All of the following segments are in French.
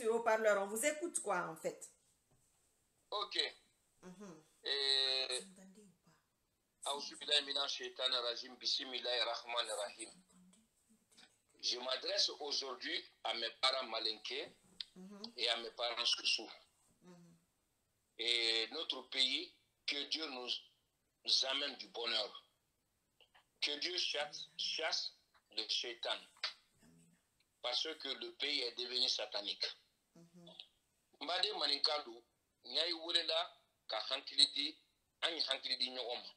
sur haut-parleur. On vous écoute quoi en fait Ok. Et... Rahim. Je m'adresse aujourd'hui à mes parents malinqués et à mes parents sous Et notre pays, que Dieu nous amène du bonheur. Que Dieu chasse, chasse le shaitan. Parce que le pays est devenu satanique. Mbade Manikalu, Nyai Wulela, ka hankili di, an hankili di ɲɔgɔn ma.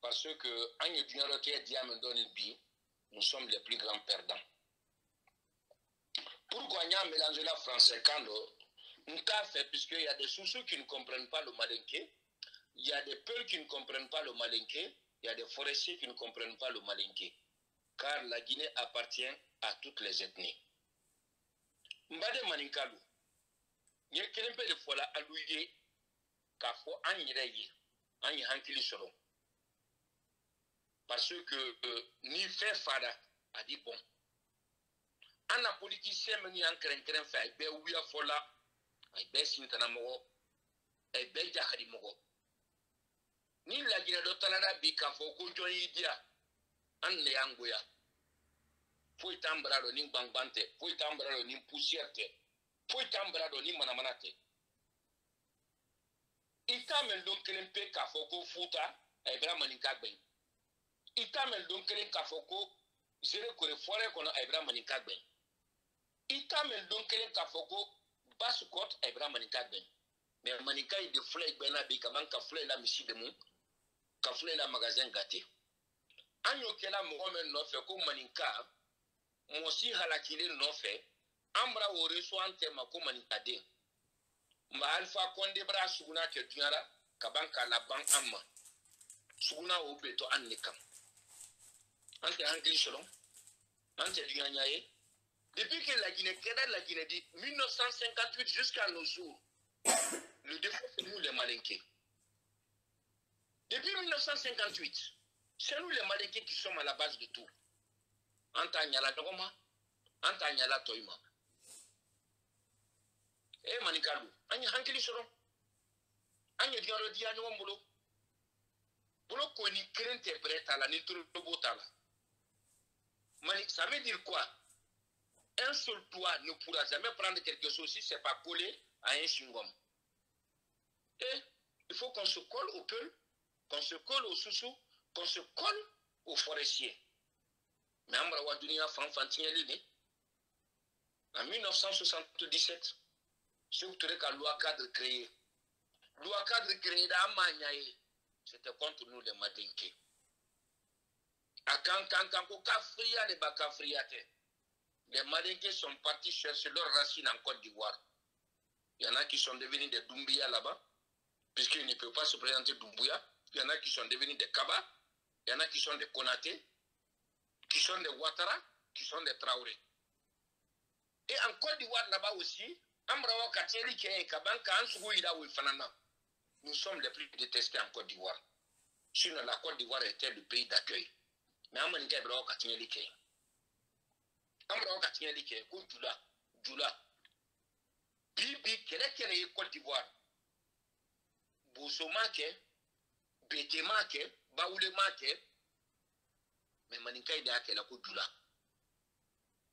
Parce que an ye kɛ di min dɔɔni bi, nous sommes les plus grands perdants. Pourquoi n'y a mélangé la français quand Nta fait, puisqu'il y a des sous qui ne comprennent pas le malinqué, il y a des peuples qui ne comprennent pas le malinqué, il y a des forestiers qui ne comprennent pas le malinqué. Car la Guinée appartient à toutes les ethnies. Mbade Maninkalu, nye kelen pe de fola alu ye k'a fɔ an yɛrɛ ye an ye hankili sɔrɔ. Parce que euh, ni fɛn fada a di bɔn an na politisiyɛn minnu y'an kɛrɛnkɛrɛn fɛ a ye bɛɛ wuya fɔla a ye bɛɛ sintanamɔgɔ a ye bɛɛ jahadi mɔgɔ. Ni laginɛ dɔ talala bi k'a fɔ ko jɔn y'i diya an ne y'an goya. Foyi t'an bara dɔn ni gbangban tɛ foyi t'an bara dɔn ni poussière tɛ foyi t'an bara dɔn ni manamana tɛ i t'a mɛn don kelen pe k'a fɔ ko futa a ye bɛra maninka gbɛn i t'a mɛn don kelen k'a fɔ ko zere kore fɔrɛ kɔnɔ a ye bɛra maninka gbɛn i t'a mɛn don kelen k'a fɔ ko basikɔt a ye bɛra maninka gbɛn mɛ maninka yi de fula yi gbɛnna bi ka ban ka fula yi la misi de mu ka fula yi la magasin gate an y'o kɛla mɔgɔ min nɔfɛ ko maninka mɔgɔ si halakilen nɔfɛ an bara o reso an tɛ ma ko maninkaden nka alifa kɔnde bara suguna kɛ dunyara ka ban k'a laban an ma suguna o bɛ to an ne kan an tɛ hankili sɔrɔ an tɛ dunyanya ye depuis que laginɛ kɛra laginɛ di 1958 jusqu'à nos jours. Le défaut c'est nous les malinqués depuis 1958 c'est nous les malinqués qui sommes à la base de tout. An t'a ɲala ɲɔgɔn ma an t'a ɲala tɔyi ma e manikalu an ye hankili sɔrɔ an ye diɲɛ diya ɲɔgɔn bolo ko ni kelen tɛ la ni torobo t'a mani ça veut dire quoi? Un seul toit ne pourra jamais prendre quelque chose si c'est pas collé à un chewing-gum. Et il faut qu'on se colle au peul qu'on se colle au sous qu'on se colle aux forestiers mais an bara wa duniya fan fan tiɲɛli en 1977 Sékou Touré ka loi cadre créé loi cadre créé da an m'a ɲa ye c'était contre nous les madenke a kan kan kan ko kafriya de ba kafriya tɛ les madenke sont partis chercher leurs racines en Côte d'Ivoire. Il y en a qui sont devenus des Doumbouya là-bas puisqu'ils ne peuvent pas se présenter Doumbouya. Il y en a qui sont devenus des Kaba. Il y en a qui sont des Konaté qui sont des Ouattara, qui sont des Traoré. Et en Côte d'Ivoire, là-bas aussi, an bɔra ka tiɲɛli kɛ ka ban k'an sugu yira o fana na nous sommes les plus détestés en Côte d'Ivoire. Sinon la Côte d'Ivoire était le pays d'accueil. Mais an kɔni tɛ bɔra ka tiɲɛli kɛ an bɔra ka tiɲɛli kɛ ko jula jula bi bi kɛlɛ kɛlɛ ye Côte d'Ivoire. Boso ma kɛ bete ma kɛ bawule ma kɛ mais maninka in de y'a kɛlɛ ko jula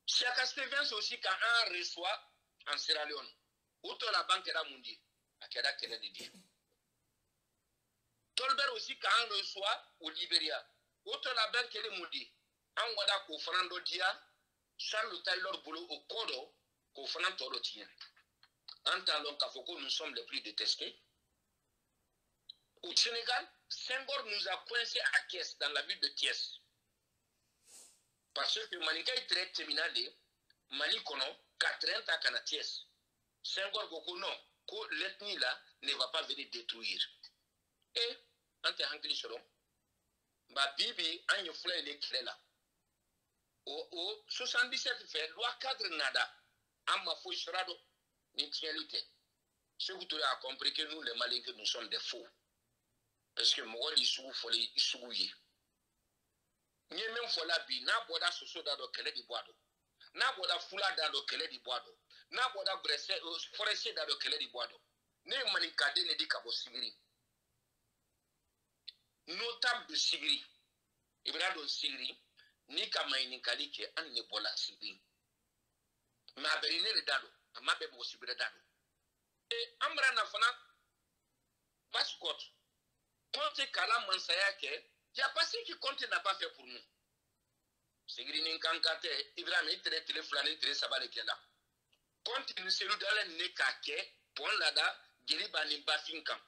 Chaka Stevens aussi quand on reçoit en Sierra Leone. O tɔ la ban kɛra mun di a kɛra kɛlɛ de Tolbert aussi quand un reçoit au Libéria o tɔ la ban kɛlɛ mun di an wada k'o fana dɔ diya Charles Taylor bolo o kɔ dɔ k'o fana tɔ dɔ tiɲɛ an k'a ko nous sommes les plus détestés. Au Sénégal Senghor nous a coincé à Thiès dans la ville de Thiès. Parce que maninka yi tɛrɛ terminal de mali kɔnɔ ka tɛrɛn ta ka na tiɛs senghor ko ko non. Ko l'ethnie là ne va pas venir détruire. Et an tɛ hankili sɔrɔ nka bi bi an ye fula in de kɛlɛ la o o 77 fɛ loi cadre nada. An ma foyi sɔrɔ dɔn ni tiɲɛli tɛ segu tora a compris que nous les maliens que nous sommes des faux. Parce que mɔgɔ de sugu fɔli sugu ye n ye min fɔla bi n'a bɔra soso da dɔ kɛlɛ de bɔ a dɔn n'a bɔra fula da dɔ kɛlɛ de bɔ a dɔn n'a bɔra brɛsɛ forestier da dɔ kɛlɛ de bɔ a dɔn ne ye maninkaden de di ka bɔ sigiri notable de sigiri i bɛna dɔn sigiri n'i ka maɲininkali kɛ an ne bɔla sigiri mɛ a bɛɛ ne de da don a ma bɛɛ mɔgɔ si wɛrɛ da don e an bɛna na fana passport. Kɔnte kala mansaya kɛ y a pas ce qui compte n'a pas fait pour nous sigiri ni kan ka tɛ. Ibrahima i tɛrɛ tile fila ni tile saba de kɛ la. Kɔnte ni selu dala ne k'a kɛ. Pɔn lada jeli b'a ni bafin kan.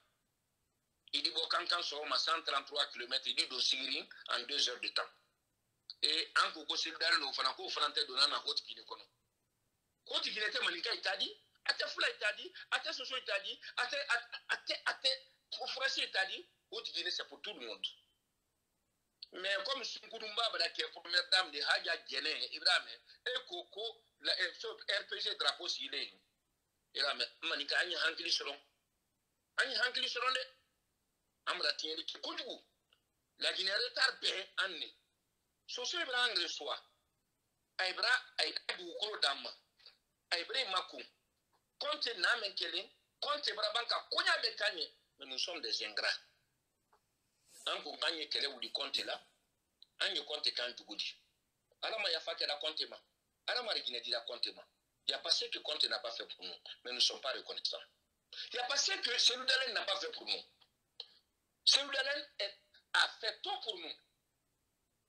I di bɔ kan kan sɔgɔma 133 km i di don sigiri en 2 heures de temps. E an ko ko selu dala n'o fana k'o fana tɛ donna na haute guinée kɔnɔ. Haute guinée tɛ maninka i t'a di? A tɛ fula i t'a di? A tɛ soso i t'a di? A tɛ a tɛ a tɛ forasi i t'a di? Haute guinée c'est pour tout le monde mais comme sunkurunba bɛna kɛ première dame de haja jɛnɛ ibrahima e ko ko la rpg drapeau sigilen ibrahima maninka an ye hankili sɔrɔ an ye hankili sɔrɔ dɛ an bɛna tiɲɛli kɛ kojugu laginɛ retard bɛɛ an ne soso bɛna an reçoit a ye bara a ye dugukolo d'an ma a ye bara in ma kun kɔnte naa mɛn kelen kɔnte bara ban ka koɲa bɛ kan ye mais nous sommes des ingrats an ko k'an ye kɛlɛ wuli kɔnte la an ye kɔnte kan jugu di ala ma yafa kɛra kɔnte ma ala ma riginɛ dira kɔnte ma y a pas que kɔnte n'a pas fait pour nous mais nous sommes pas reconnaissants. Y a pas ce que Selou Dalen n'a pas fait pour nous. Selou Dalen a fait tout pour nous.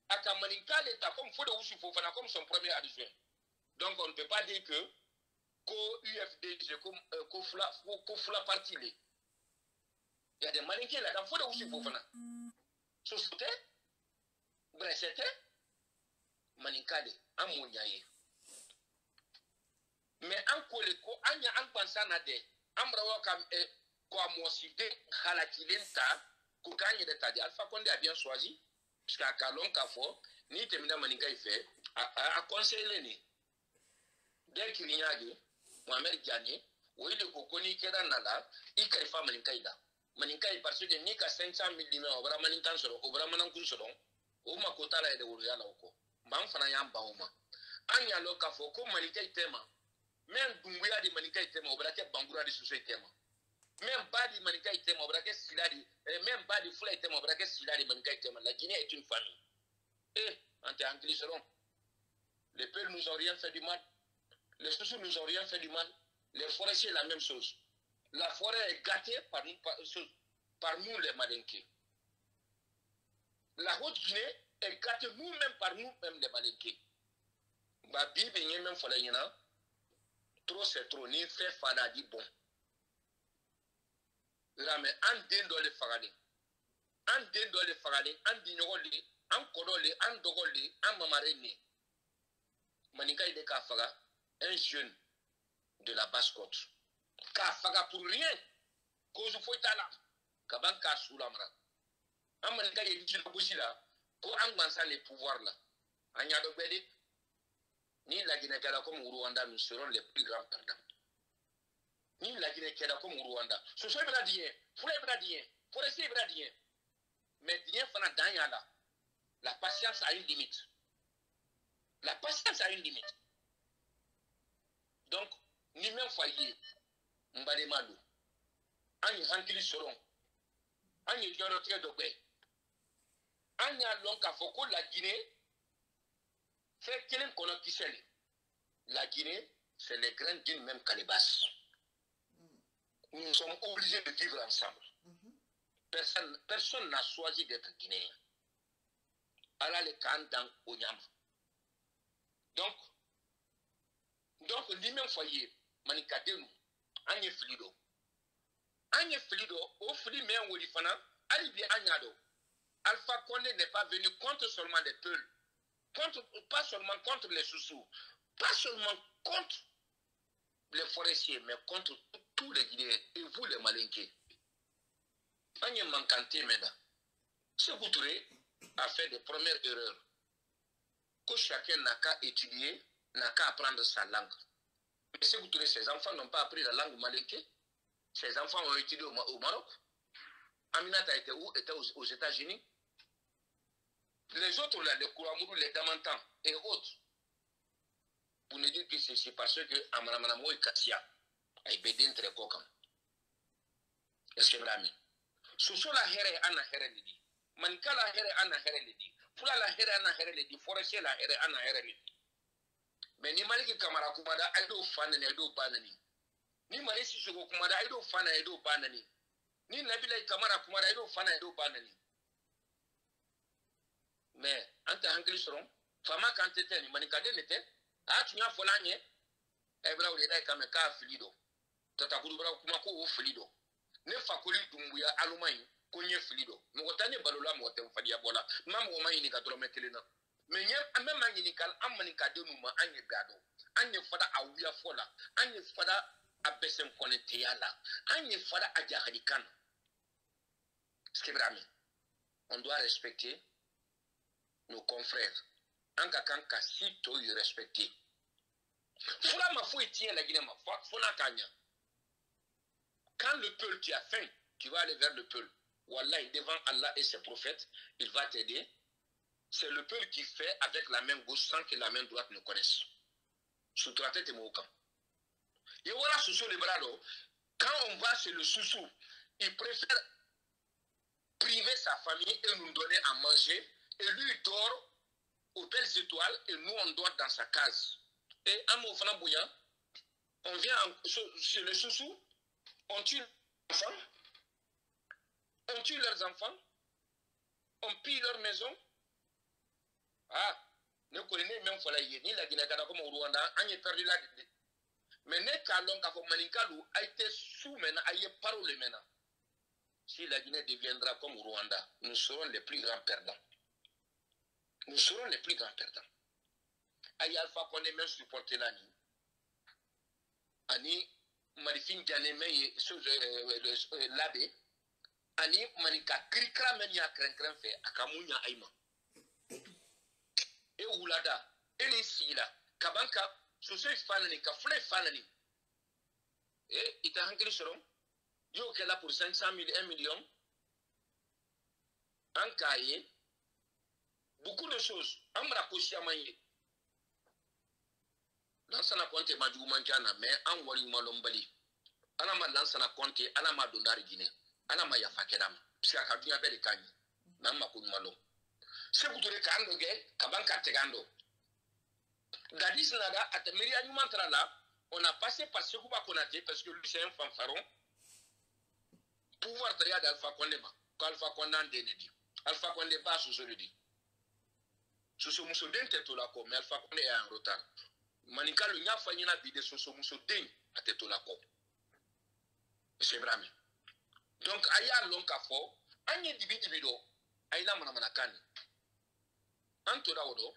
A ka maninka l'État comme Fode Oussou Fofana comme son premier adjoint. Donc on ne peut pas dire que ko UFD ko euh, ko fula ko fula parti le il y a des malinqués là-dedans. Fode Oussou Fofana société brɛsɛtɛ maninka de an m'o ɲa ye. Mɛ an ko le ko an ɲa an gbansan na dɛ an bɔra ka ɛ ko a mɔsiden halakilen ta ko k'an yɛrɛ ta de alifa kɔnde a bien choisi parce que a ka lɔn k'a fɔ n'i tɛmɛna maninka in fɛ a a, a conseiller ne dɛ kiriɲage mohamed diagne o ye de ko ko n'i kɛra nala i kalifa maninka in la maninka in parce que n'i ka 500 mille d'i ma o bɔra maninkan sɔrɔ o bɔra manankun sɔrɔ o mako t'a la yɛrɛ woloya la o kɔ fana y'an ban o ma an y'a lɔn k'a fɔ ko maninka in tɛ ma mɛ dunbuya di maninka in tɛ ma o bɛna kɛ bankura di soso in tɛ ma mɛ ba di maninka ma o bɛna kɛ sila di mɛ ba di o la guinée est une famille. Eh an tɛ hakili sɔrɔ les peuples nous ont rien fait du mal. Les sosos nous ont rien fait du mal. Les forestiers la même chose la forêt est gâtée par nous par, par nous les malinqués la Haute-Guinée est gâtée nous-mêmes par nous-mêmes les Malinqués. Ba bi be nye même fala nyina. Trop c'est trop ni fait fada di bon. La me an den do le fagale. An den do le fagale, an di nyogo le, an kodo le, an dogo le, an mamare ne. Maninka ide ka faga un jeune de la basse-côte. Ka faga pour rien. Cause faut tala. Kaban ka sula mara. an man ka ye jino gosi la ko an gbansa le pouvoir la an y'a dɔn bɛɛ de ni laginɛ kɛra comme rwanda nous serons les plus grands perdants. Ni laginɛ kɛra comme rwanda. Soso bɛna diɲɛ fula bɛna diɲɛ forestier bɛna diɲɛ mais diɲɛ fana dan y'a la la patience a une limite. La patience a une limite. Donc ni a ye n balima don an ye hankili sɔrɔ an ye jɔyɔrɔtigɛ dɔ kɛ an y'a lɔn k'a fɔ ko la guinée fɛn kelen kɔnɔ kisɛ le la guinée c'est les graines d'une même calebasse. Nous sommes obligés de vivre ensemble. Personne personne n'a choisi d'être guinéen. Ala le k'an dan o donc donc ni min fɔ nu an ye fili dɔn an ye fili an Alpha Condé n'est pas venu contre seulement les Peuls, contre, pas seulement contre les Soussous, pas seulement contre les forestiers, mais contre tous les Guinéens et vous les Malinqués. Agnès Mankanté Meda, Sékou Touré a fait des premières erreurs que chacun n'a qu'à étudier, n'a qu'à apprendre sa langue. Mais Sékou Touré, ses enfants n'ont pas appris la langue malinquée. Ses enfants ont étudié au, au Maroc. Aminata était où? Était aux, États-Unis. Les autres, là, les Kouamourou, les Damantans et autres, pour ne dire que c'est parce que Amramana Moï Katia a été très coquin. Est-ce que vous Soso la here ana here lidi. Manika la here ana la here ana la. Mais ni maliki kamara kumada aido fanani aido banani. Ni mali sisoko kumada aido fana aido banani. Ni nabila kamara kumada aido fana aido banani. Mais anta hankili soron fama kante te ni manika de nete a tunya fola nye ebra ule dai kame ka filido. Tata kudu bra kuma ko o filido. ne fakoli dumbuya aluma yi ko ɲɛ fili dɔ mɔgɔ ta ne balo la mɔgɔ tɛ n fadiya bɔ la n ma mɔgɔ ma ɲininka dɔrɔmɛ kelen na on doit respecter nos confrères. An ka respecter quand le peuple, tu faim, tu vas aller vers le peuple. Wallah, devant Allah et ses prophètes, il va t'aider. C'est le peuple qui fait avec la main gauche sans que la main droite ne connaisse. Ta tête et voilà, sous les bras Quand on va chez le sous il préfère priver sa famille et nous donner à manger. Et lui, il dort aux belles étoiles et nous, on dort dans sa case. Et un mot bouillant, on vient chez le sous on tue leurs enfants, on tue leurs enfants, on pille leur maison. ah ne kɔni ne ye min fɔla ye ni laginɛ kana komi rwanda an ye perdu la de. Mɛ ne k'a lɔn k'a fɔ maninkalu a ye tɛ su mɛnna a ye pariw le mɛnna si laginɛ deviendra comme rwanda nous serons les plus grands perdants. Nous serons les plus grands perdants. A ye alpha kɔnde mɛn supporte la ni. Ani marifin jane mɛn ye labɛn ani maninka kirikira mɛn y'a kɛrɛnkɛrɛn fɛ a ka mun ɲa ayi ma e wulada e ni sigila kaban ka soso ye fa nani ka fula ye fa nani. E i tɛ hankili sɔrɔ? Y'o kɛla pour 500 mille 1 million. An k'a ye beaucoup de choses an mara ko siyaman ye. Lansana kɔnte ma juguman ca na mɛ an wari ɲumanlɔn bali. Ala ma lansana kɔnte ala ma don dari jinɛ ala ma yafa kɛra ma. Parce que a ka duɲa bɛɛ de ka ɲi. Mɛ an ma ko ɲumanlɔn sekutore k'an dɔ kɛ kaban ka tɛgɛ an dɔ gadis nada a tɛ miiriya ɲuman tara la on a passé par Sekouba Konaté parce que lui c'est un fanfaron. Pouvoir tariya da Alpha Condé ma. Ko Alpha Condé an den de di Alpha Condé ba soso de di soso muso den tɛ to la kɔ mais Alpha Condé est en retard. Manikalu n y'a fɔ ɲɛna bi de sosomuso den a tɛ to la kɔ monsieur ibrahim donc a y'a lɔn k'a fɔ an ye dibi dibi dɔ a ye la manamanakan ni an tora o dɔ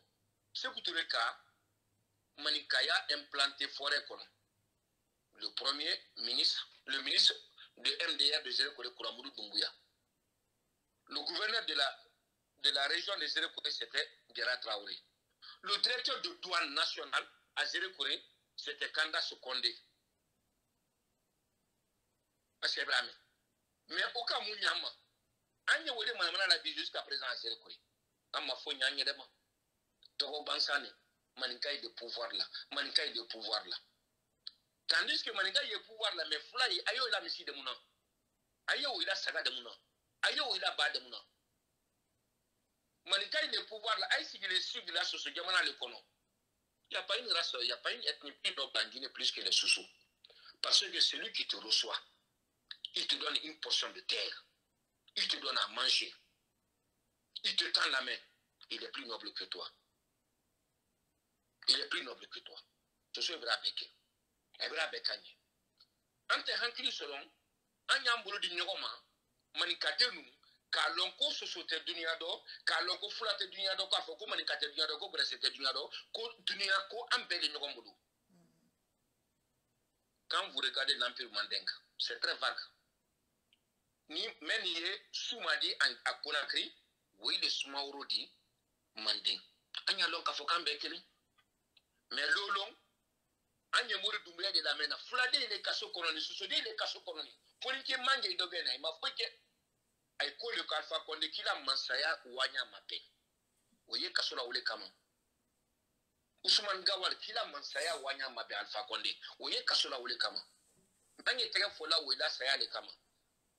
seku ture ka manikaya implanté forêt kɔnɔ le premier ministre le ministre de MDR de Zérekore Kouramoudu Doumbouya le gouverneur de la de la région de Zérekore c'était Gérard Traoré le directeur de douane nationale à Zérekore, c'était Kanda Sokonde. Parce que. Mais au cas où Nyama, Anya Wede Mamana la vie jusqu'à présent à Zérekore. Manikaï de pouvoir là. Manikaï de pouvoir là. Tandis que Manikaï de pouvoir là, mais ayo il a missi de mouna. Ayo il a saga de mouna. Ayo il a bas de pouvoir là, aïe si il est sûr de la société, le kono. Il n'y a pas une race, n'y a pas une ethnie plus noble plus que les Soussous. Parce que celui qui te reçoit, il te donne une portion de terre, il te donne à manger, il te tend la main, il est plus noble que toi. Il est plus noble que toi. Je suis vrai avec Ebra Bekanye. Ante hankili selon, anya mbolo di nyogoma, manikatenu, k'a lɔn ko soso tɛ duniya dɔ k'a lɔn ko fula tɛ duniya dɔ k'a fɔ ko maninka tɛ duniya dɔ ko bɛrɛsɛ tɛ duniya dɔ ko duniya ko an ɲɔgɔn bolo quand vous regardez l'empire mandinka c'est très vague. Ni mɛ nin ye suma di a o ye le sumaworo di manden an y'a lɔn k'a fɔ k'an bɛɛ kelen mais lolon an ye mori dumbuya de lamɛn na fuladen de kaso kɔnɔ ni sosoden de kaso kɔnɔ ni fo ni kɛ dɔ bɛ na i ma foyi kɛ a ye ko le ko alifa kɔnde k'i la masaya waɲa ma bɛn o ye kaso la o le kama. Usman gawar kila mansaya wanya mabe alfa konde. O ye kasola wole kama. An ye tɛgɛ fɔla wela saya le kama.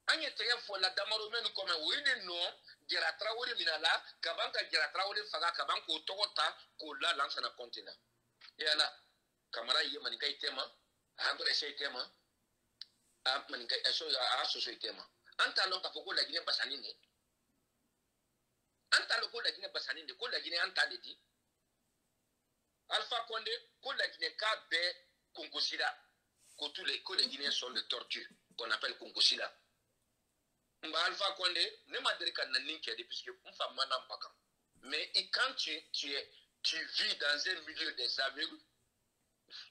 An ye tɛgɛ fɔla damaro mɛnu kɔmɛ o ye de nɔ jara tarawele mina la ka ban ka jara tarawele faga ka ban k'o tɔgɔ ta k'o la lansana kɔnte la yala kamara ye maninka i tɛma a y'a bɛrɛsɛ i tɛma a maninka a y'a sɔsɔ i tɛma an t'a lɔn k'a fɔ ko laginɛ basani de an t'a lɔn ko laginɛ basani de ko laginɛ an ta de di alpha konde ko laginɛ k'a bɛɛ konkosira ko les, que les Guinéens sont de tortue, qu'on appelle Konkosila. mba alpha konde ne ma deli ka na nin kɛ de puisque n fa ma na mba kan mais i quand tu, tu, es, tu vis dans un milieu des aveugles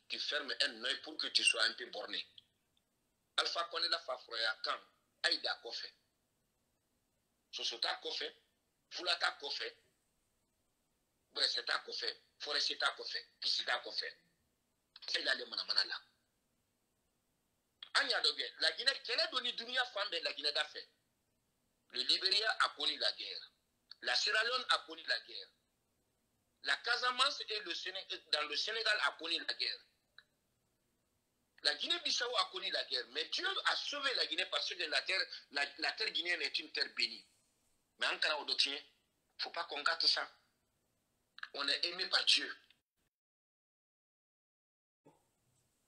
tu fermes un oeil pour que tu sois un peu borné. Alpha konde la fa fɔrɔya kan a yi da kɔfɛ soso t'a kɔfɛ fula t'a kɔfɛ bɛrɛsɛ t'a kɔfɛ fɔrɛsi t'a kɔfɛ kisi t'a kɔfɛ a yi d'ale manamana la an y'a dɔ kɛ laginɛ kɛlɛ don ni duniya fan bɛɛ laginɛ da fɛ le libéria a connu la guerre. La sierra leone a connu la guerre. La casamance et le dans le sénégal a connu la guerre. La guinée-bissau a connu la guerre. Mais dieu a sauvé la guinée parce que la terre la, terre guinéenne est une terre bénie. Mais en o dɔ tiɲɛ faut pas qu'on gâte ça. On est aimé par dieu.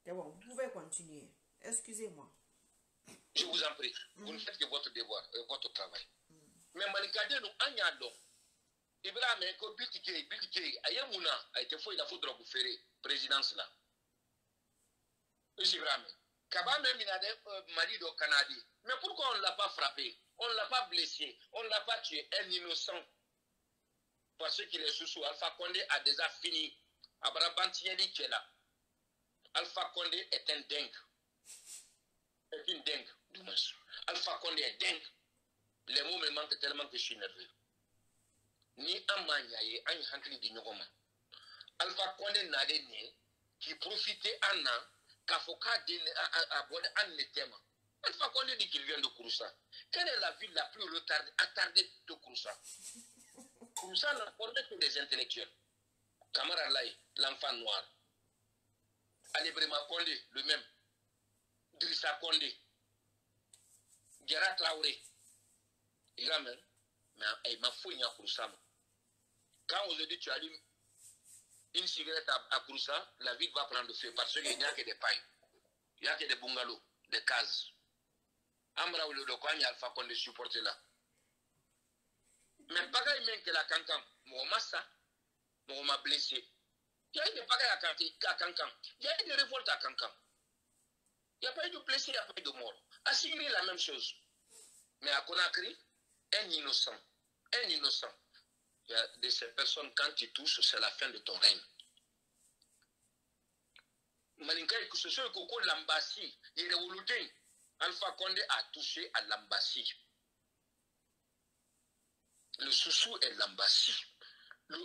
Bon, vous pouvez continuer. Excusez-moi. Je vous en prie. Vous ne faites que votre devoir, euh, votre travail. Mais Manikade, nous, en y a donc. Ibrahim, ko Biltike, Biltike, Ayamuna a été fou, il a foutu drogue ferré, présidence là. Ibrahim, Kaba même il a des Mali do Canadi. Mais pourquoi on ne l'a pas frappé? On ne l'a pas blessé On ne l'a pas tué Un innocent. Parce qu'il est sous Alpha Condé a déjà fini. Abrabantieli qui est là. Alpha Condé est un dingue est une dingue, Alpha Condé est dingue. Les mots me manquent tellement que je suis nerveux. Ni Amanyaye, An Hankli di Nyogoma. Alpha Condé n'a né qui profitait en an, qu'à abonner en thème. Alpha Condé dit qu'il vient de Kouroussa. Quelle est la ville la plus retardée, attardée de Kouroussa? Kouroussa n'a formé que des intellectuels. Kamara Lai, l'enfant noir. Ali Brema Condé, le même. Drissa Condé, Gera Traoré, Iramel, mais il m'a fouillé à Kouroussa. Quand aujourd'hui tu allumes une cigarette à, à Kouroussa, la ville va prendre feu parce qu'il n'y a que des pailles, il n'y a que des bungalows, des cases. Amra ou le Dokwan, Alpha Condé supporté là. Mais pas même que la cancan, mon massa, mon m'a blessé. Il y a eu des bagailles à cancan, il y a eu des révoltes à cancan. Il n'y a pas eu de blessé, il n'y a pas eu de mort. À la même chose. Mais à Conakry, un innocent, un innocent. De ces personnes, quand tu touches, c'est la fin de ton règne. Maninka, que ce soit Koko Lambassi, il est Alpha Condé a touché à Lambassi. Le sous est Lambassi.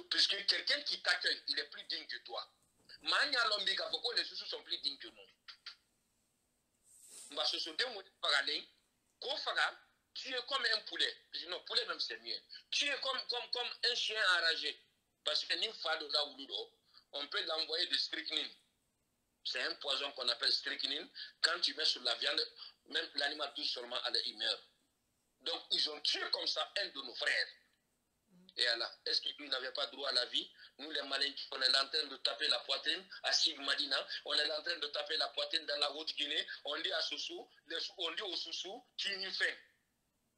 Puisque quelqu'un qui t'accueille, il est plus digne que toi. Manya pourquoi les sous sont plus dignes que nous? Mba soso den mo fagalen ko faga tu es comme un poulet. Non poulet même c'est mieux. Tu es comme comme comme un chien enragé. Parce que ni fado là ou on peut l'envoyer de strychnine. C'est un poison qu'on appelle strychnine. Quand tu mets sur la viande même l'animal tout seulement à il meurt. Donc ils ont tué comme ça un de nos frères et alors, est-ce qu'il n'avait pas droit à la vie? Nous, les malins, on est en train de taper la poitrine à Sigmadina, on est en train de taper la poitrine dans la Haute-Guinée, on dit à Soussou, on dit au Soussou, Kinifin.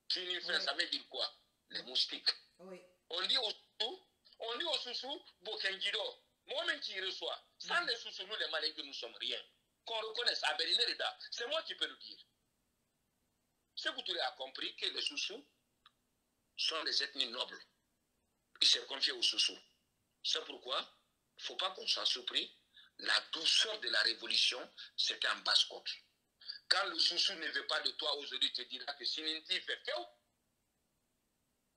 Kinifin, oui. ça veut dire quoi? Les moustiques. Oui. On dit au Soussou, on dit au Soussou, Bokengido. Moi-même qui reçois. Sans les Soussous, nous, les malins, que nous sommes rien. Qu'on reconnaisse, Aberinerida, c'est moi qui peux le dire. Ce que tu as compris, que les Soussous sont des ethnies nobles il s'est confié au Soussou. C'est pourquoi il ne faut pas qu'on soit surpris. La douceur de la révolution, c'était en basse-côte. Quand le Soussou ne veut pas de toi aujourd'hui, te dira que si Ninti fait feu,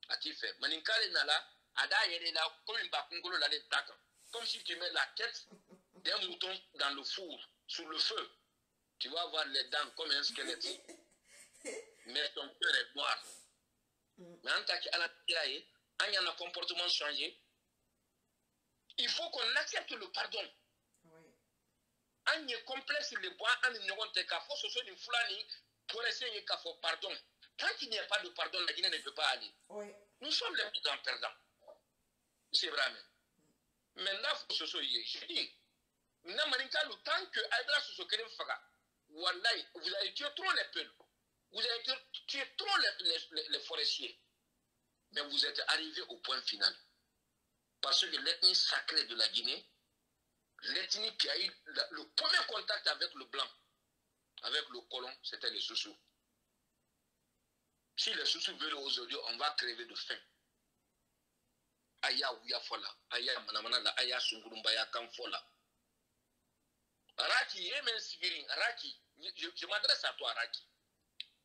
a-t-il fait Nala, Ada comme une bakungolo Comme si tu mets la tête d'un mouton dans le four, sous le feu. Tu vas avoir les dents comme un squelette. Mais ton cœur est noir. Mais en tant qu'à la an yana comportement changé Il faut qu'on accepte le pardon. An ye complexe le bois an ni ɲɔgɔn tɛ k'a fɔ soso ni fula ni policier ye k'a fɔ pardon. Tant qu'il n'y a pas de pardon, la Guinée ne peut pas aller. Oui. Nous sommes les plus grands perdants. C'est vrai. mais. Maintenant, faut soso ye. Je dis, na maninka le temps que Aïdra soso kelen faga. Wallahi, vous avez tué trop les peuples. Vous avez tué, tué trop les, les, les, les forestiers. Mais vous êtes arrivé au point final. Parce que l'ethnie sacrée de la Guinée, l'ethnie qui a eu le premier contact avec le blanc, avec le colon, c'était les Soussous. Si les Soussous veulent aujourd'hui, on va crever de faim. Aya Ouya Fola, Aya Manamana, la Aya Sungurumbaya Kamfola. Raki, Emen Sigirin, Raki, je, je m'adresse à toi, Raki.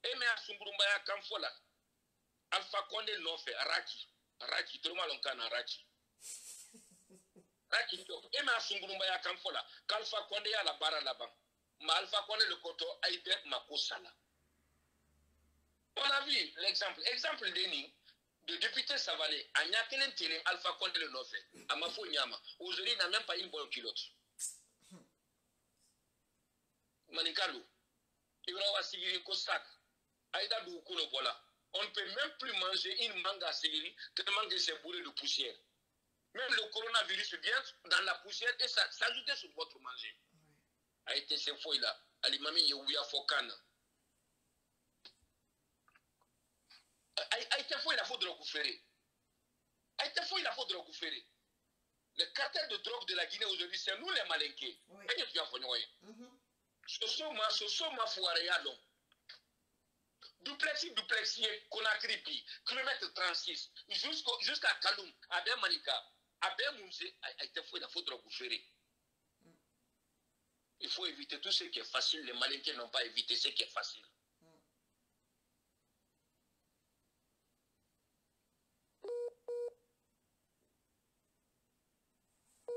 Emen Sungurumbaya Kamfola. alpha konde nɔfɛ raki raki toloma lɔn kana raki raki jɔ e m'a sunkurunbaya kan fɔ la k'alpha konde y'a la baara laban ma alpha konde le kɔtɔ a yi bɛɛ ma ko sala on a vu l'exemple. Exemple de nin de député Savalé. A ɲa kelen telen alpha konde le nɔfɛ a ma fo ɲa ma aujourd'hui n'a même pas une bonne culotte. Maninka lo i bɛna wa sigiri ko sak a yi da dugu kulo bɔ la. On ne peut même plus manger une manga Sigiri tellement que c'est bourré de poussière. Même le coronavirus vient dans la poussière et ça s'ajouter sur votre manger. A été ces fouilles-là. Alimami Yewuya Fokana. A été fouille la faute de Rokouféré. A été fouille la faute de Rokouféré. Le cartel de drogue de la Guinée aujourd'hui, c'est nous les malinqués. Oui. Aïe, tu as fait. Mhm. soso ma foire ya dɔn duplexi duplexi ye conakry bi 36 jusqu'au jusqu'à kaloum a bɛ manika a bɛ munse a tɛ foyi la il faut éviter tout ce qui est facile les malinqués n'ont pas évité ce qui est facile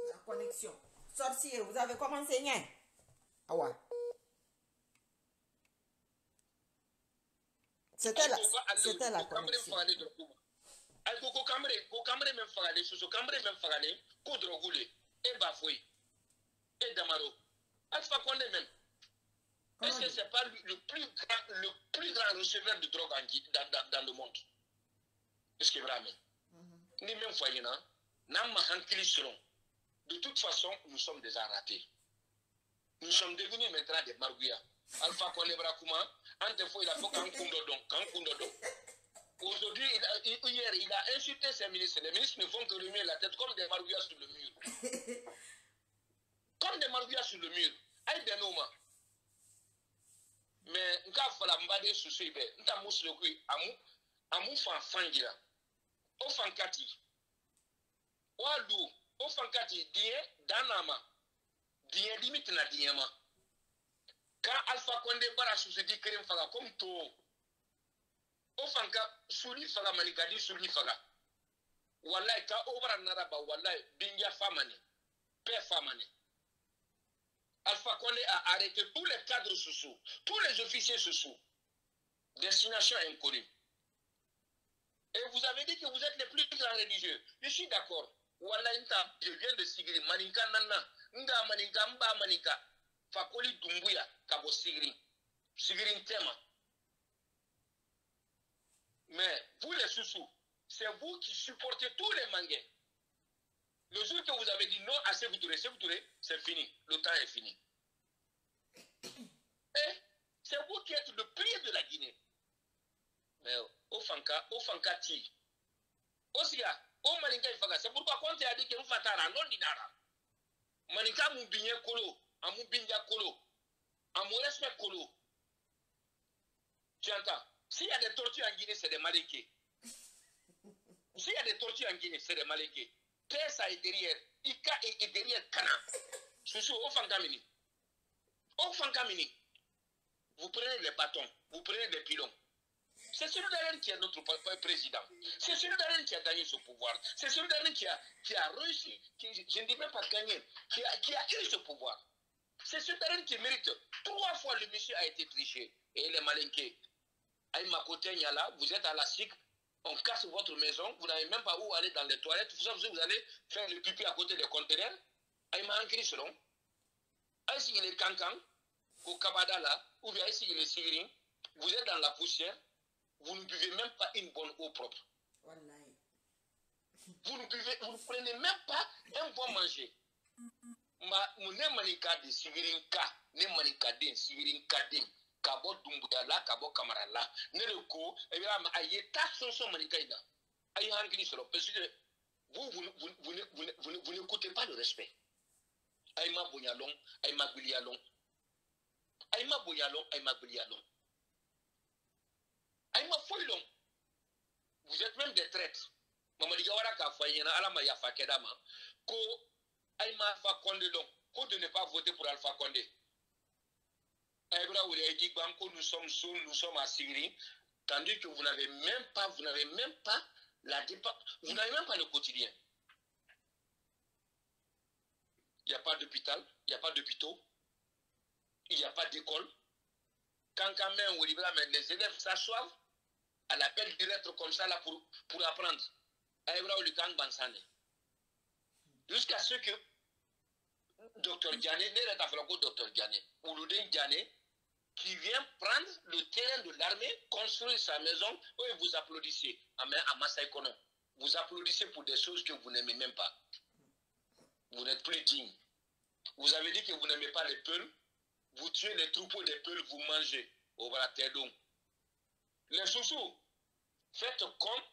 La connexion. Sorcier, vous avez commencé rien. Ah ouais. C'était la, c'était la connexion. ay ko ko kamre ko kamre men fagale soso kamre men fagale ko drogule e bafoui e damaro. Alpha condé même. Est-ce que c'est pas le plus grand le plus grand receveur de drogue en dans, dans, dans le monde? Est-ce que vraiment? Ni même foyer na n'a ma hankili selon de toute façon nous sommes déjà ratés. Nous sommes devenus maintenant des margouillas alpha condé brakuma ante fo il a faut qu'un donc Aujourd'hui, hier, il a insulté ses ministres. Les ministres ne font que remuer la tête comme des margouillas sur le mur. comme des margouillas sur le mur. Aïe, non, ma. Mais, nka fala mbade susu ibe, nta musle kui, amu, amu fan. O o fankati, diye, danama. Diye limite na diye ma. Quand Alpha Condé bara susu di kirim faga, comme to. o fanka suli faga mani suli faga wallahi ka obara naraba wallahi binja famane paix famane Alpha Condé a arrêté tous les cadres sous tous les officiers sous destination inconnue. Et vous avez dit que vous êtes les plus grands religieux. Je suis d'accord. Wallahi nta je viens de sigiri maninka nana nga maninka mba maninka fakoli dumbuya kabo sigiri sigiri ntema Mais vous les sous c'est vous qui supportez tous les manguets. Le jour que vous avez dit non à Sékou Touré, Sékou Touré, c'est fini. Le temps est fini. Et c'est vous qui êtes le pilier de la Guinée. Mais au Fanka, au Fanka Ti, Osia, au Maninka Ifaka, c'est pourquoi tu as dit que vous faites un non dinara. Maninka Moubinye Kolo, à Moubinja Kolo, mon respect Kolo. Tu entends? S'il y a des tortues en Guinée, c'est des malinqués. S'il y a des tortues en Guinée, c'est des malinqués. Tessa est derrière. Ika est derrière Kana. Soussou, au Fankamini. Au. Vous prenez les bâtons, vous prenez les pilons. C'est celui d'Aren qui est notre président. C'est celui d'Aren qui a gagné ce pouvoir. C'est celui d'Aren qui a, qui a réussi, qui, je ne dis même pas gagné, qui a, qui a eu ce pouvoir. C'est celui d'Aren qui mérite. Trois fois le monsieur a été triché. Et les malinqués. Aïe Makote Nyala, vous êtes à la SIC, on casse votre maison, vous n'avez même pas où aller dans les toilettes, vous savez, vous allez faire le pipi à côté des conteneurs. Aïe, ma ankri selon. Aïe, si il est cancan, au kabada là, ou bien si il est vous êtes dans la poussière, vous ne buvez même pas une bonne eau propre. Wallahi. Vous ne buvez, vous ne prenez même pas un bon manger. Mu ne manika de sigirin ka, ne manika de sigirin ka bɔ dumbuya la, ka bɔ kamara la. Ne de ko, e b'a ma, a ye ta sɔnsɔn manika in na. A ye hankili sɔrɔ, parce que vous, vous, vous, vous, vous, vous, vous n'écoutez pas le respect. A ma bonya lɔn, ma gwiliya lɔn. Ma bonya lɔn, ma gwiliya lɔn. Ma foyi lɔn. Vous êtes même des traîtres. mamadi jawara k'a fɔ a ɲɛna ala ma yafa ma ko a ye ma alpha condé dɔn ko de ne pas voter pour alpha condé. A ye bɛna a ye nous sommes sous nous sommes à tandis que vous n'avez même pas vous n'avez même pas la vous n'avez même pas le quotidien. Il n'y a pas d'hôpital il n'y a pas d'hôpitaux il n'y a pas d'école. Quand quand même les élèves s'assoivent à l'appel direct comme ça là pour, pour apprendre. Aïbra Olikang Bansane. Jusqu'à ce que Dr Diané, n'est pas fait Dr Diané, Ouloudin Diané, qui vient prendre le terrain de l'armée, construire sa maison, et vous applaudissez. Amen, à. Vous applaudissez pour des choses que vous n'aimez même pas. Vous n'êtes plus digne. Vous avez dit que vous n'aimez pas les peuls. Vous tuez les troupeaux des peuls, vous mangez. Au Baratedon. Les sous faites comme,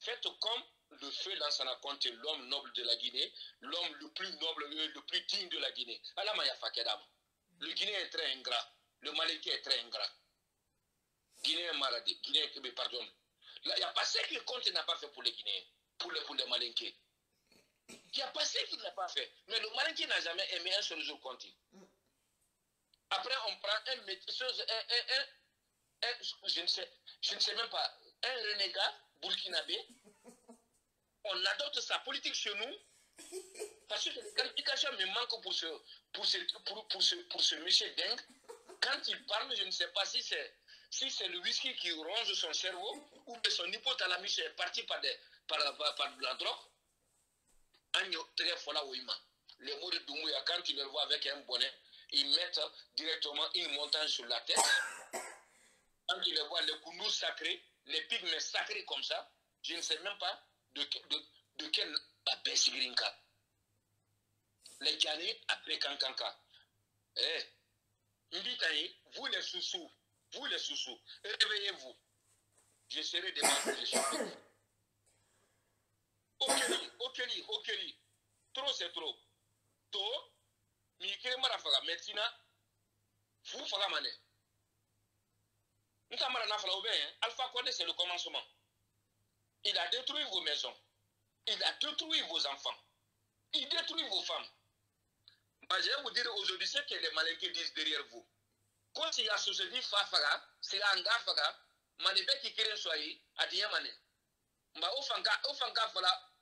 faites comme le feu Lansana Conte, l'homme noble de la Guinée, l'homme le plus noble, euh, le plus digne de la Guinée. Le Guinéen est très ingrat. Le Malaikai est très ingrat. Guinéen maladie. Guinéen, pardon. Il n'y a pas ce que Conte n'a pas fait pour les Guinéens, pour les, pour les Malinqués. Il n'y a pas ce qu'il n'a pas fait. Mais le Malinqué n'a jamais aimé un seul jour Conte. Après, on prend un, un- je, ne sais, je ne sais même pas, un renégat burkinabé, on adopte sa politique chez nous, parce que les qualifications me manquent pour ce, pour ce, pour, ce, pour ce monsieur dingue. Quand il parle, je ne sais pas si c'est si c'est le whisky qui ronge son cerveau ou que son hypothalamus est parti par, des, par, par, par de la drogue. Les mots de Doumbouya, quand ils le voient avec un bonnet, ils mettent directement une montagne sur la tête. Quand ils le voient, les koundous sacrés, les pygmées sacrés comme ça, je ne sais même pas de, de, de quel abaisse Grinka. Les Ghanais après Kankanka. Eh, Mbitaï, vous les sous-sous, vous les sous-sous, réveillez-vous. Je serai devant vous, je suis. Okeli, okeli. Trop c'est trop. To, mi kere mara faga metina, fu faga mané. Nta mara bien, Alpha Condé c'est le commencement. Il a détruit vos maisons. Il a détruit vos enfants. Il détruit vos femmes. Bah, je vais vous dire aujourd'hui ce que les malinqués disent derrière vous. Quand il y a ce dit Fafaga, c'est un gars Faga, Manebe qui crée à Diamane. Bah, au fanga, au fanga, voilà.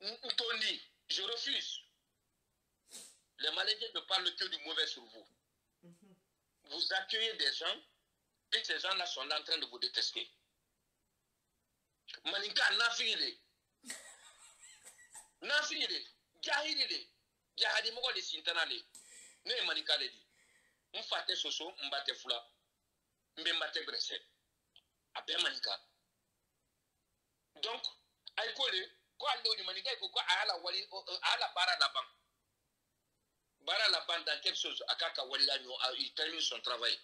Ntondi, je refuse. Les malinqués ne parlent que du mauvais sur vous. Vous accueillez des gens, et ces gens-là sont là en train de vous détester. Maninka nafile. Nafile. Jahilile. Jahadi mogo le sintana le. Ne ye maninka le di. N fa tɛ soso, n ba tɛ fula. N bɛ n ba tɛ gbɛrɛsɛ. A bɛɛ maninka. Donc, a ye ko le, ko ale o ni maninka ye ko ko a y'a la wali, a y'a la baara laban. Baara laban dans quelque chose, a k'a ka wali la ɲɔ, il termine son travail.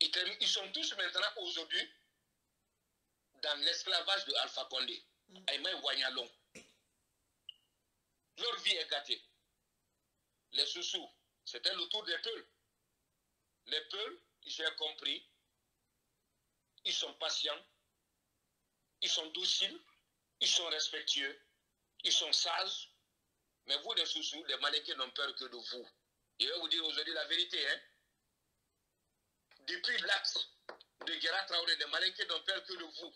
Ils, terminent- ils sont tous maintenant aujourd'hui dans l'esclavage de Alpha Condé. Aïmaï Wanyalon. Leur vie est gâtée. Les sous-sous, c'était le tour des Peuls. Les Peuls, j'ai compris, ils sont patients, ils sont dociles, ils sont respectueux, ils sont sages. Mais vous, les sous-sous, les Malinqués n'ont peur que de vous. Je vais vous dire aujourd'hui la vérité. Hein? Depuis l'acte de Guéra Traoré, les Malinqués n'ont peur que de vous.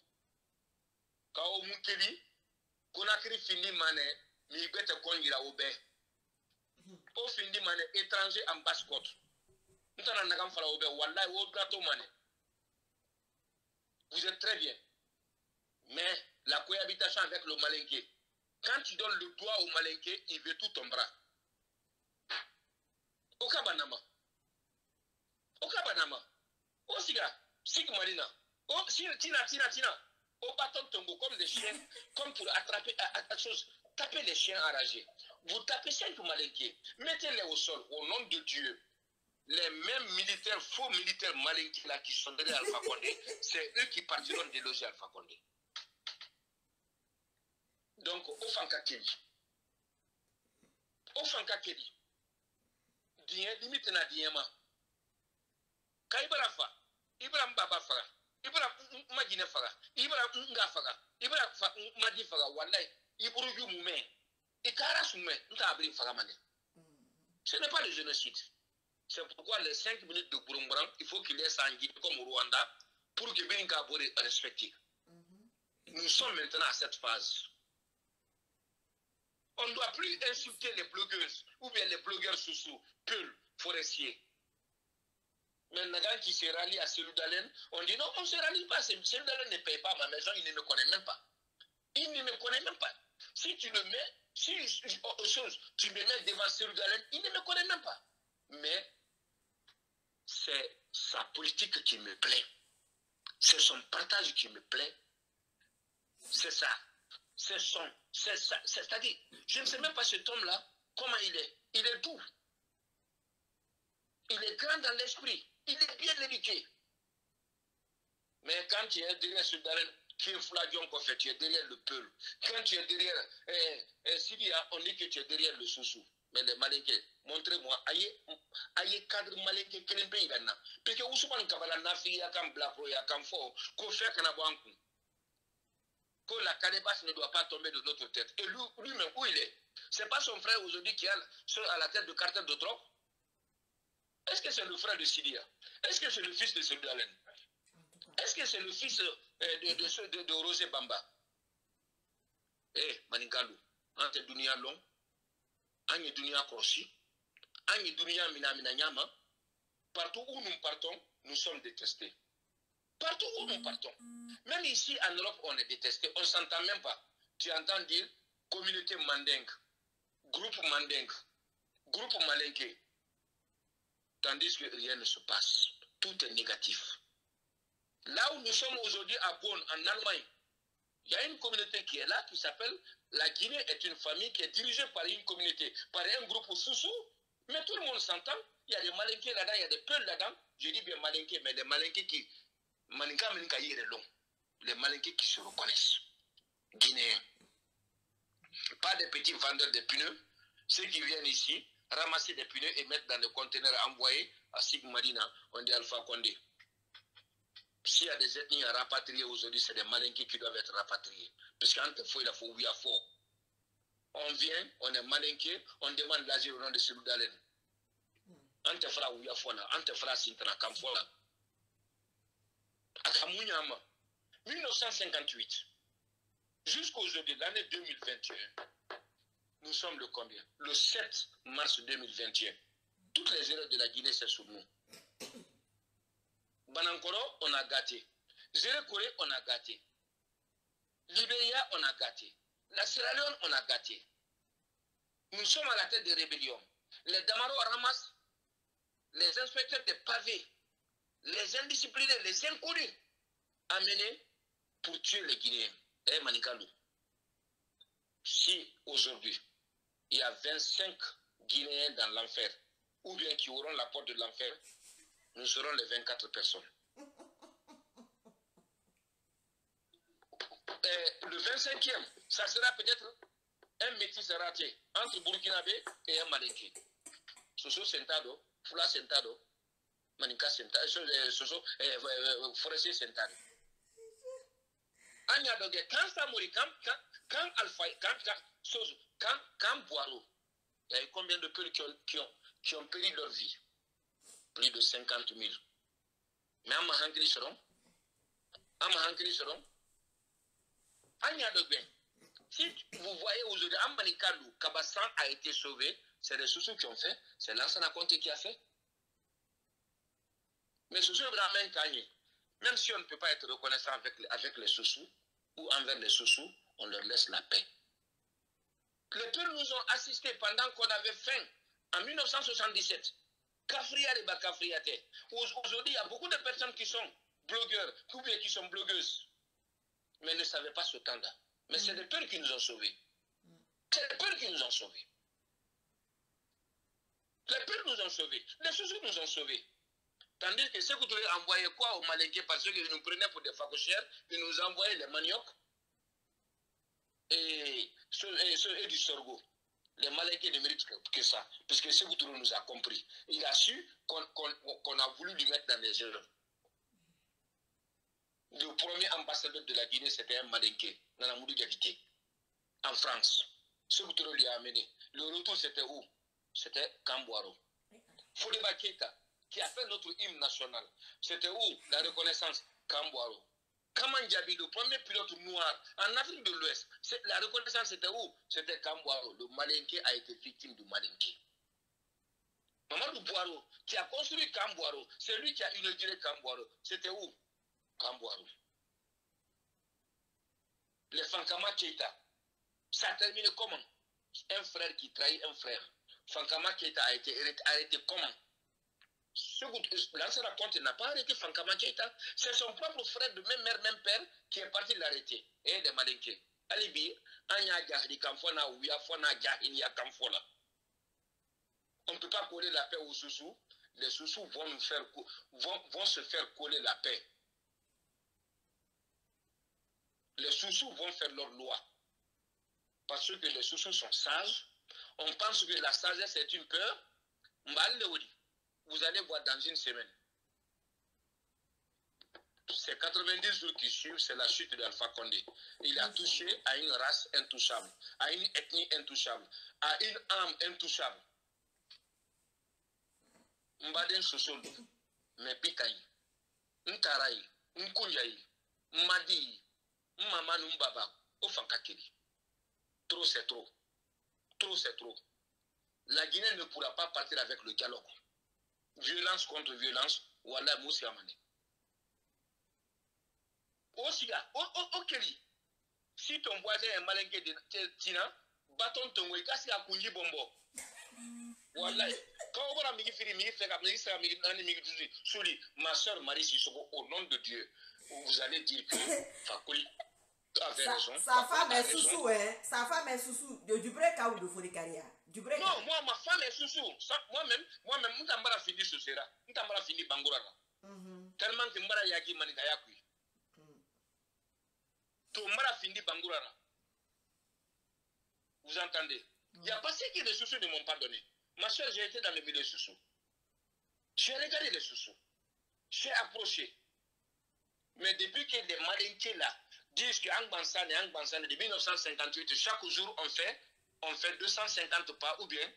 ka o mun kili konakiri findi manɛ mi gbɛtɛ kɔn yira o bɛɛ o findi manɛ étranger en bascot n tana nagam fara o bɛɛ walayi o plateau manɛ vous êtes très bien. Mais la cohabitation avec le malinqué quand tu donnes le doigt au malinqué il veut tout ton bras. O ka banama. O ka banama. O siga. Sig marina. Oh, o tina tina tina. Au bâton tombeau, comme des chiens, comme pour attraper à, à, chose. Tapez les chiens enragés. Vous tapez cinq malinqués. Mettez-les au sol, au nom de Dieu. Les mêmes militaires, faux militaires malinqués là qui sont derrière Alpha Condé, c'est eux qui partiront déloger Alpha Condé. Donc, au Fanka Keli. Au Fanka Keli. Diyen, limite na diyen ma. Ka faga, faga, faga, faga mane. Ce n'est pas le génocide. C'est pourquoi les 5 minutes de Burumbrang, il faut qu'il laisse en Guinée comme au Rwanda pour que Beninka Bore respecte. Nous sommes maintenant à cette phase. On ne doit plus insulter les blogueuses ou bien les blogueurs sous-sous, pulls, forestiers. Mais qui se rallie à Céludalen, on dit non, on ne se rallie pas. Céludalen ne paye pas ma maison, il ne me connaît même pas. Il ne me connaît même pas. Si tu le mets, si autre chose, tu me mets devant Céludalen, il ne me connaît même pas. Mais c'est sa politique qui me plaît. C'est son partage qui me plaît. C'est ça. C'est son. C'est ça. C'est-à-dire, je ne sais même pas cet homme-là, comment il est. Il est doux. Il est grand dans l'esprit. Il est bien éduqué. Mais quand tu es derrière ce Darren, qui est flagion qu'on fait, tu es derrière le peul. Quand tu es derrière eh, eh, Sibia, on dit que tu es derrière le sous-sous. Mais les malinqués, montrez-moi, aïe, cadre malinqué, quel est pays là Parce que Ousmane Kabala n'a fait qu'un blapro, qu'un fort, qu'on fait qu'un abankou. Que la calebasse ne doit pas tomber de notre tête. Et lui, lui-même, où il est? C'est pas son frère aujourd'hui qui est à la tête de cartel de drogue Est-ce que c'est le frère de Sidia? Est-ce que c'est le fils de Sudalen Est-ce que c'est le fils de, de, Rosé Bamba? Eh, Maningalou, entre Dunia Long, Agne Dunia Korsi, Agne Dunia Minamina Nyama, partout où nous partons, nous sommes détestés. Partout où nous partons. Même ici en Europe, on est détesté. On ne s'entend même pas. Tu entends dire communauté mandingue, groupe mandingue, groupe malinqué. Tandis que rien ne se passe. Tout est négatif. Là où nous sommes aujourd'hui à Bonn, en Allemagne, il y a une communauté qui est là qui s'appelle la Guinée est une famille qui est dirigée par une communauté, par un groupe sous-sous. Mais tout le monde s'entend. Il y a des malinqués là-dedans, il y a des peuls là-dedans. Je dis bien malinqués, mais des malinqués qui. Malinka Malinka long. Les malinqués qui se reconnaissent. Guinéens. Pas des petits vendeurs de pneus. Ceux qui viennent ici, ramasser des pneus et mettre dans le conteneur envoyé à Sigmarina, on dit Alpha Condé. S'il y a des ethnies à rapatrier aujourd'hui, c'est des malinqués qui doivent être rapatriés. Parce qu'entre fois, il faut oui à faux. On vient, on est malinqué, on demande l'asile au nom de celui d'Alen. On te fera oui à faux, on te fera sintana kamfola. À Kamouniama, 1958, jusqu'aujourd'hui, l'année 2021, nous sommes le combien? Le 7 mars 2021. Toutes les erreurs de la Guinée, c'est sur nous. Banankoro, on a gâté. Zéré Corée, on a gâté. Libéria, on a gâté. La Sierra Leone, on a gâté. Nous sommes à la tête des rébellions. Les Damaro ramassent les inspecteurs des pavés, les indisciplinés, les inconnus, amenés pour tuer les Guinéens. Eh, Manikalou, si aujourd'hui, il y a 25 Guinéens dans l'enfer, ou bien qui auront la porte de l'enfer, nous serons les 24 personnes. Le 25e, ça sera peut-être un métis raté entre Burkinabé et un Malinké. Soso Sentado, Fula Sentado, Maninka Sentado, Soso, Forestier Sentado. Quand Samori, quand, quand, quand Alpha, quand, quand, Soso, quand, quand Boiro, il y a eu combien de peuples qui ont, qui ont, qui ont péri leur vie? Plus de 50 000. Mais à Mahankri seront, à Mahankri seront, Anya Dogben. Si vous voyez aujourd'hui, à Manikalou, Kabassan a été sauvé, c'est les sous qui ont fait, c'est Lansana Conte qui a fait. Mais Soussou Ibrahim Kanye, Même si on ne peut pas être reconnaissant avec, avec les sous ou envers les sous on leur laisse la paix. Les pères nous ont assistés pendant qu'on avait faim en 1977. Kafria et Bakafriate. Aujourd'hui, il y a beaucoup de personnes qui sont blogueurs, ou bien qui sont blogueuses, mais ne savaient pas ce temps-là. Mais c'est les peurs qui nous ont sauvés. C'est les peurs qui nous ont sauvés. Les peurs nous ont sauvés. Les sous nous ont sauvés. Tandis que ceux qui envoyé quoi au Malinké parce qu'ils nous prenaient pour des facochères, ils nous envoyaient les maniocs et, et, et du sorgho. Les Malinqués ne méritent que ça, puisque Sékou nous a compris. Il a su qu'on qu a voulu lui mettre dans les erreurs. Le premier ambassadeur de la Guinée, c'était un Malinké, Nanamoudou Diakité, en France. Sékou lui a amené. Le retour, c'était où? C'était Kamboaro. Fodeba Keita, qui a fait notre hymne national, c'était où? La reconnaissance Kamboaro. Kaman Djabi, le premier pilote noir en Afrique de l'Ouest, la reconnaissance c'était où? C'était Kamboaro. Le Malinké a été victime du Malinké. Mamadou Boiro, qui a construit Kamboaro, c'est lui qui a inauguré Kamboaro. C'était où? Kamboaro. Les Fankama Keita, ça a terminé comment? Un frère qui trahit un frère. Fankama Keita a été arrêté comment? L'ancien raconte, n'a pas arrêté Fankama Keita. C'est son propre frère de même mère, même père qui est parti l'arrêter. Et de Malinké. Alibi, Anya Jahdi Kamfona, Kamfona. On ne peut pas coller la paix aux sous-sous. Les sous-sous vont, vont, vont se faire coller la paix. Les sous-sous vont faire leur loi. Parce que les sous-sous sont sages. On pense que la sagesse est une peur. Mbal vous allez voir dans une semaine. Ces 90 jours qui suivent, c'est la chute d'Alpha Condé. Il a touché à une race intouchable, à une ethnie intouchable, à une âme intouchable. Mbaden Sosolo, Mepikaï, Ntaraï, Nkunyaï, Madi, Mamanu Mbaba, Ofankakiri. Trop c'est trop. Trop c'est trop. La Guinée ne pourra pas partir avec le dialogue violence contre violence, voilà Moussi Amane. Osiga, Okeli, si ton voisin est malinqué de Tina, bâton ton way, casse la kunji bombo. Voilà. Quand on va migi firi, migi feka, migi sera, migi nani, migi souli, ma soeur Marie Sissoko, au nom de Dieu, vous allez dire que Fakoli avait sa, raison. Sa femme est sous-sous, hein. Sa femme est sous-sous de Dubreka ou de Folicaria. Non, moi, ma femme est sous-sous. Moi-même, moi-même, Ntambara fini ce sera. Ntambara fini Bangourara. Mm -hmm. Tellement que Mbara Yaki Manika Yakui. To Mbara fini Bangourara. Vous entendez? Il n'y a pas ceux qui les sous-sous ne m'ont pas donné. Ma soeur, j'ai été dans le milieu sous-sous. J'ai regardé les sous-sous. J'ai approché. Mais depuis que les malinqués là disent que Angbansane et Angbansane, de 1958, chaque jour on fait, on fait 250 pas ou bien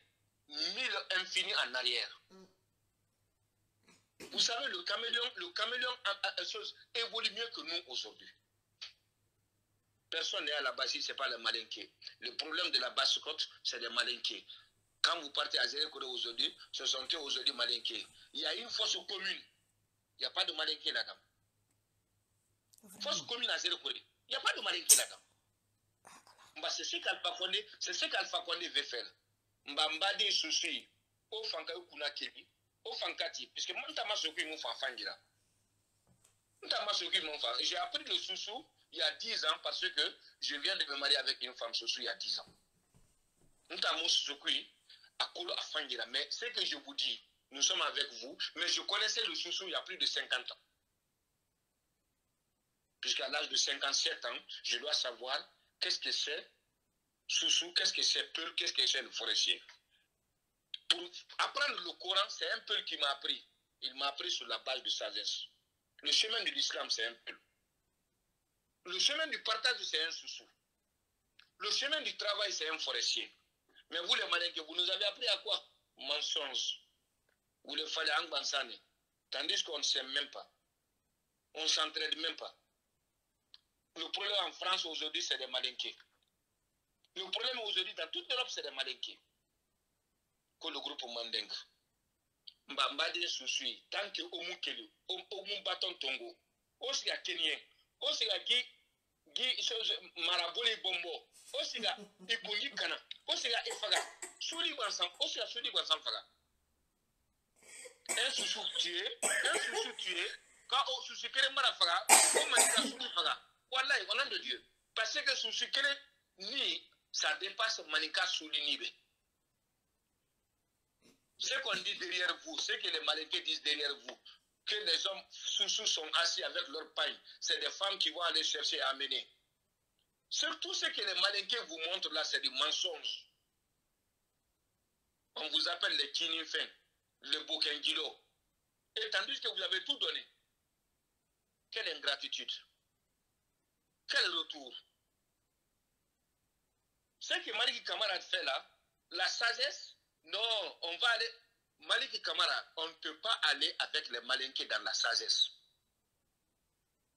1000 infinis en arrière. Mm. Vous savez, le caméléon, le caméléon a, a, a, évolue mieux que nous aujourd'hui. Personne n'est à la base, ce n'est pas les malinqués. Le problème de la basse côte, c'est les malinqués. Quand vous partez à Zérekore aujourd'hui, ce sont eux aujourd'hui malinqués. Il y a une force commune. Il n'y a pas de malinqués là-dedans. Force commune à. Il n'y a pas de malinqués là-dedans. C'est ce qu'Alpha Condé, c'est ce qu'Alpha Condé veut faire. Mbamba des soucis. Au fanka kuna kebi. Au fankati. Puisque moi, t'as ma soki mon ma soki mon. J'ai appris le sous il y a 10 ans parce que je viens de me marier avec une femme sous il y a 10 ans. T'as soki à Kolo à Fangira. Mais ce que je vous dis, nous sommes avec vous, mais je connaissais le sous il y a plus de 50 ans. Puisqu'à l'âge de 57 ans, je dois savoir qu'est-ce que c'est? Soussou, qu'est-ce que c'est? Peul, qu'est-ce que c'est? Le forestier. Pour apprendre le Coran, c'est un Peul qui m'a appris. Il m'a appris sur la base de sagesse. Le chemin de l'islam, c'est un Peul. Le chemin du partage, c'est un Soussou. Le chemin du travail, c'est un forestier. Mais vous, les malinqués, vous nous avez appris à quoi? Mensonge. Vous le fallait en. Tandis qu'on ne s'aime même pas. On ne s'entraide même pas. Le problème en France aujourd'hui, c'est des malinqués. Le problème aujourd'hui dans toute l'Europe, c'est des malinqués. Que le groupe Mandeng. Mbambade Sousui, tant que Omukelu, Omumbaton Tongo, Osiga Kenyen, Osiga Guy, Guy Maraboli Bombo, Osiga Ikungi Kana, Osiga Ifaga, Souli Bansan, Osiga Souli Bansan Faga. Un Soussou tué, un Soussou tué, quand Soussou Kere Marafaga, Omanika Souli Faga. Wallahi au nom de dieu parce que susu kelen ni ça dépasse manika suli ni be ce qu'on dit derrière vous, ce que les Malinqués disent derrière vous, que les hommes sous-sous sont assis avec leur paille, c'est des femmes qui vont aller chercher et amener. Surtout ce que les Malinqués vous montrent là, c'est du mensonge. On vous appelle les Kinifin, le Bokengilo. Et tandis que vous avez tout donné. Quelle ingratitude. Quel retour? Ce que Maliki Kamara fait là, la sagesse, non, on va aller. Maliki Kamara, on ne peut pas aller avec les malinqués dans la sagesse.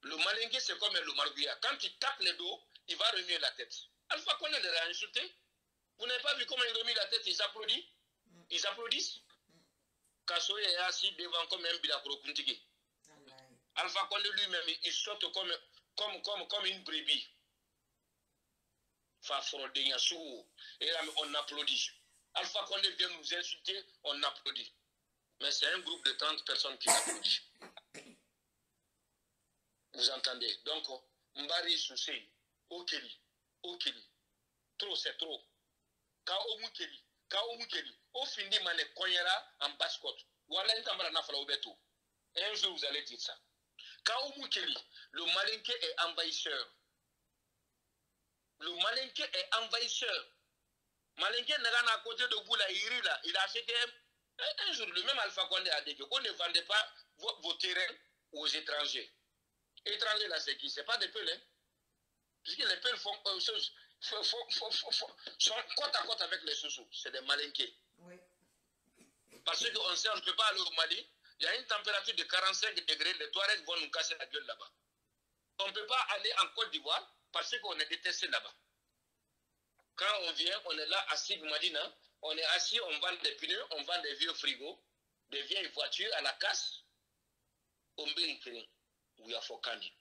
Le malinqué, c'est comme le marguilla. Quand il tape le dos, il va remuer la tête. Alpha Condé les a insultés. Vous n'avez pas vu comment il remue la tête Ils applaudissent. Ils applaudissent. Kassoye est assis devant comme un bilakro kuntigi. Alpha Condé lui-même, il saute comme, comme, comme, comme une brebis. Et là, on applaudit. Alpha Condé vient nous insulter, on applaudit. Mais c'est un groupe de 30 personnes qui applaudit. Vous entendez? Donc, Mbari Soussei, Okeli, Okeli, trop c'est trop. Ka Omukeli, Ka Omukeli, au fini mane konyera en basse-côte. Voilà n'a fallu beto. Un jour vous allez dire ça. Ka Omukeli, le malinqué est envahisseur. Le malinqué est envahisseur. Malinké n'est à côté de vous, là, il, là, il a acheté un, un, jour, le même Alpha Condé a dit qu'on ne vendait pas vos, vos, terrains aux étrangers. Étrangers, là, c'est qui? C'est pas des peuls, hein? Puisque les peuls font, euh, sont, font, font, sont côte à côte avec les sous C'est des malinqués. Oui. Parce qu'on sait, on ne peut pas aller au Mali. Il y a une température de 45 degrés. Les Touaregs vont nous casser la gueule là-bas. On ne peut pas aller en Côte d'Ivoire parce qu'on est détesté là-bas. Quand on vient, on est là assis Madina, on est assis, on vend des pneus, on vend des vieux frigos, des vieilles voitures à la casse. On bénit we are for Kani.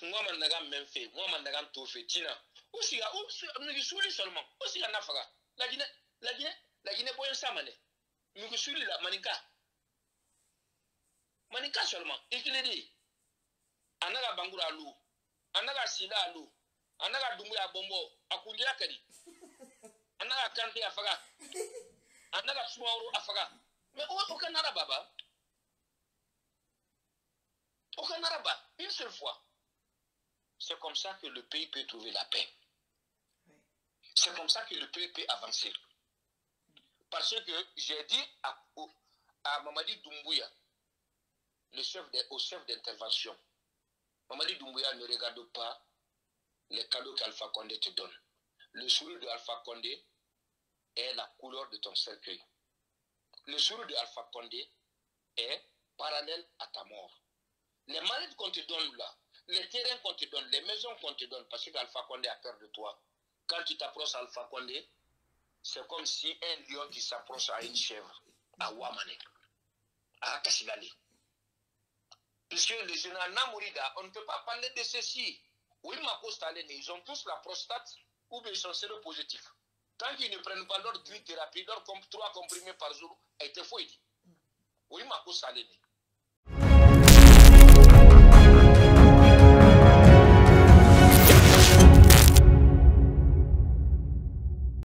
Moi, man naga même fait, moi, man naga tout fait, tina. Aussi, nous nous souli seulement, aussi, à Nafaga. La Guinée, la Guinée, la Guinée, boyen samane. Nous souli la manika. Manika seulement, et qu'il dit, anaga bangura lou, anaga sila lou, anaga dumbuya bombo. Akunjira kadi. Anaga kante afaga anaga sumaoro afaga mais o o kanara baba? O kanara ba une seule fois. C'est comme ça que le pays peut trouver la paix. C'est comme ça que le pays peut avancer. Parce que j'ai dit à, à Mamadi Doumbouya le chef de, au chef d'intervention Mamadi Doumbouya ne regarde pas les cadeaux qu'Alpha Condé te donne. Le sourire de Alpha Condé est la couleur de ton cercueil. Le sourire de Alpha Condé est parallèle à ta mort. Les malades qu'on te donne là, les terrains qu'on te donne, les maisons qu'on te donne, parce qu'Alpha Condé a peur de toi. Quand tu t'approches à Alpha Condé, c'est comme si un lion qui s'approche à une chèvre, à Ouamane, à Kassilali. Puisque le général Namourida, on ne peut pas parler de ceci. Oui, ma ils ont tous la prostate ou bien ils sont séropositifs. Tant qu'ils ne prennent pas leur thérapie, leur trois comprimés par jour, a été fouillé. Oui, ma